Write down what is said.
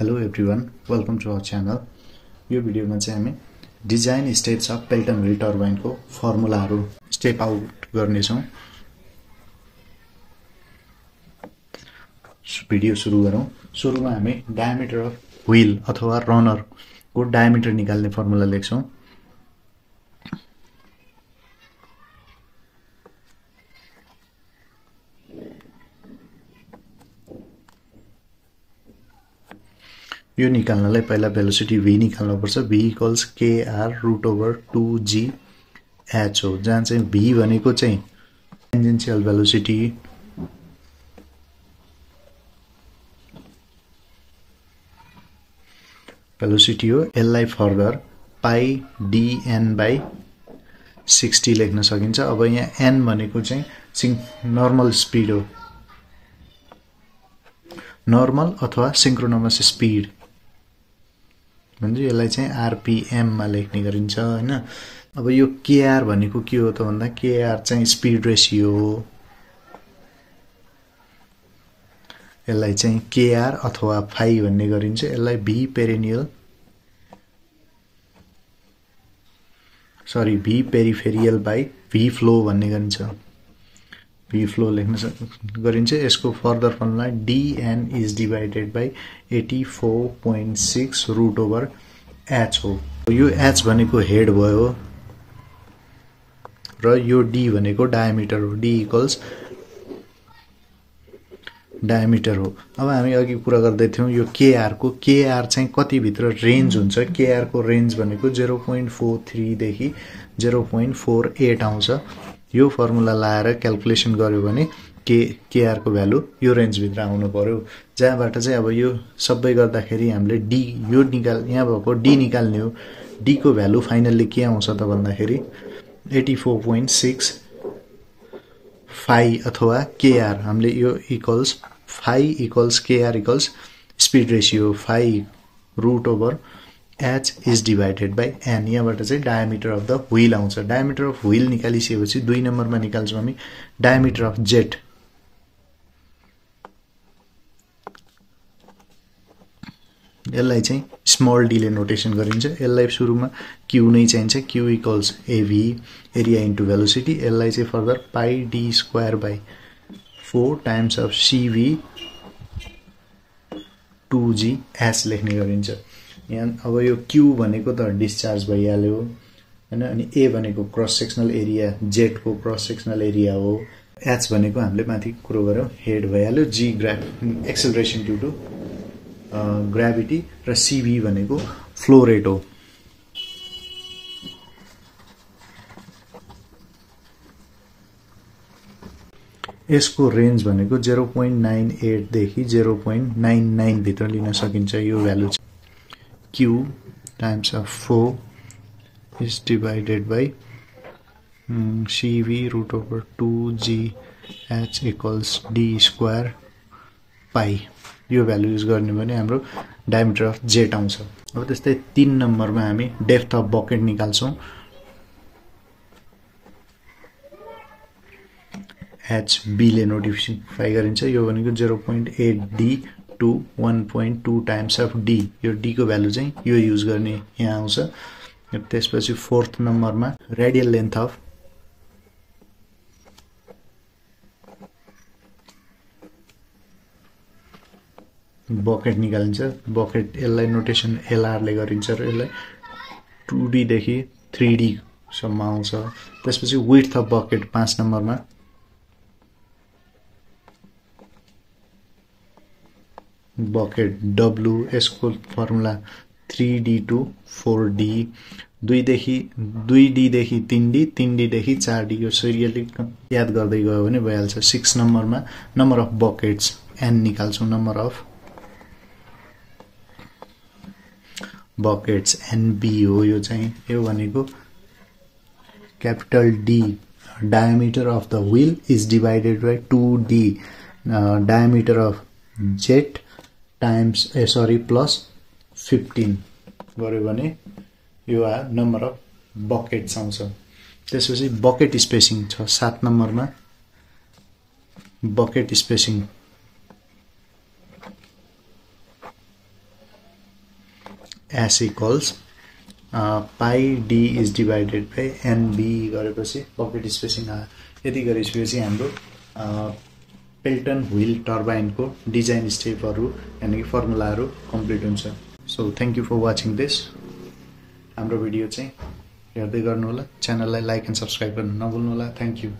Hello everyone welcome to our channel यो भिडियोमा चाहिँ हामी design steps of Pelton wheel टर्बाइनको फर्मुलाहरू स्टेप आउट गर्नेछौँ। भिडियो सुरु गरौँ। सुरुमा हामी डायमिटर अफ व्हिल अथवा रनरको डायमिटर निकाल्ने फर्मुला लेख्छौँ। यो निकाल्नलाई पहिला भेलोसिटी भी निकाल्नुपर्छ V equals KR root over two G H हो जहाँ चाहिँ भी भनेको चाहिँ टेन्जेन्सियल भेलोसिटी भेलोसिटी हो। यसलाई further pi DN by sixty लेख्न सकिन्छ। अब यहाँ एन भनेको चाहिँ सिङ नर्मल स्पिड हो। नर्मल अथवा सिङ्क्रोनमस स्पिड भन्छ यसलाई चाहिँ आरपिएममा लेख्ने गरिन्छ होइन? अब यो केआर भनेको के हो त भन्दा केआर चाहिँ स्पिड रेसियो हो। यसलाई चाहिँ केआर अथवा फाइ भन्ने गरिन्छ। यसलाई V perennial sorry V peripheral by V flow भन्ने गरिन्छ। भी फ्लो लेख्न गरिन्छ। यसको further formula DN is divided by eighty four point six root over H हो यो एच भनेको हेड भयो र यो डी भनेको डायमिटर हो। डी इक्वल्स डायमिटर हो। अब हामी अघि कुरा गर्दै थियौँ यो केआरको केआर चाहिँ कतिभित्र रेन्ज हुन्छ? केआरको रेन्ज भनेको जेरो पोइन्ट फोर थ्रीदेखि जेरो पोइन्ट फोर एट आउँछ। यो फर्मुला लाएर क्यालकुलेसन गऱ्यो भने के केआरको भ्यालु यो रेन्जभित्र आउनु पऱ्यो जहाँबाट चाहिँ अब यो सबै गर्दाखेरि हामीले डी यो निकाल यहाँ भएको डी निकाल्ने हो। डीको भ्यालु फाइनल्ली के आउँछ त भन्दाखेरि eighty four point six phi अथवा केआर हामीले यो equals phi equals KR equals speed ratio phi root over H is divided by N यहाँबाट चाहिँ डायमिटर अफ द व्हिल आउँछ। डायमिटर अफ व्हिल निकालिसकेपछि दुई नम्बरमा निकाल्छौँ हामी। डायमिटर अफ जेट यसलाई चाहिँ स्मल डीले नोटेसन गरिन्छ। यसलाई सुरुमा क्यु नै चाहिन्छ। Q equals AV area into velocity यसलाई चाहिँ further pi D square by four times of CV two G S लेख्ने गरिन्छ। यहाँ अब यो क्यु भनेको त डिस्चार्ज भइहाल्यो होइन? अनि ए भनेको क्रस सेक्सनल एरिया जेटको क्रस सेक्सनल एरिया हो। एच भनेको हामीले माथि कुरो गऱ्यौँ हेड भइहाल्यो। जी ग्रा एक्सेलरेसन ड्यु टु ग्राभिटी र सिभी भनेको फ्लो रेट हो। यसको रेन्ज भनेको जेरो पोइन्ट नाइन एटदेखि जेरो पोइन्ट नाइन नाइनभित्र लिन सकिन्छ। यो value Q times of four is divided by CV root over two G H equals D square pi यो भ्यालु युज गर्ने भने हाम्रो डायमिटर अफ जेट आउँछ। अब त्यस्तै तिन नम्बरमा हामी डेप्थ अफ बकेट निकाल्छौँ। एच बीले नोटिफाई गरिन्छ। यो भनेको zero point eight D to one point two times of D यो डीको भ्यालु चाहिँ यो युज गर्ने यहाँ आउँछ। त्यसपछि फोर्थ नम्बरमा रेडियल लेन्थ अफ बकेट निकालिन्छ। बकेट यसलाई नोटेसन एलआरले गरिन्छ र यसलाई टु डीदेखि थ्री डीसम्म आउँछ। त्यसपछि विथ अफ बकेट पाँच नम्बरमा बकेट डब्लु यसको formula three D to four D दुईदेखि दुई डीदेखि तिन डी तिन डीदेखि चार डी यो सिरियली याद गर्दै गयो भने भइहाल्छ। सिक्स नम्बरमा नम्बर अफ बकेट्स एन निकाल्छौँ नम्बर अफ बकेट्स एनबी हो यो चाहिँ। यो भनेको capital D diameter of the wheel is divided by two D diameter of jet times a sorry plus fifteen गऱ्यो भने यो नम्बर अफ बकेट्स आउँछ। त्यसपछि बकेट स्पेसिङ छ सात नम्बरमा। Bucket spacing S equals pi D is divided by NB गरेपछि bucket spacing यति गरेपछि हाम्रो पेल्टन व्हिल टर्बाइनको डिजाइन स्टेपहरू यानि फर्मुलाहरू कम्प्लिट हुन्छ। So thank you for watching this हाम्रो भिडियो चाहिँ हेर्दै गर्नुहोला च्यानललाई लाइक एन्ड सब्सक्राइब गर्नु नभुल्नुहोला थ्याङ्क यू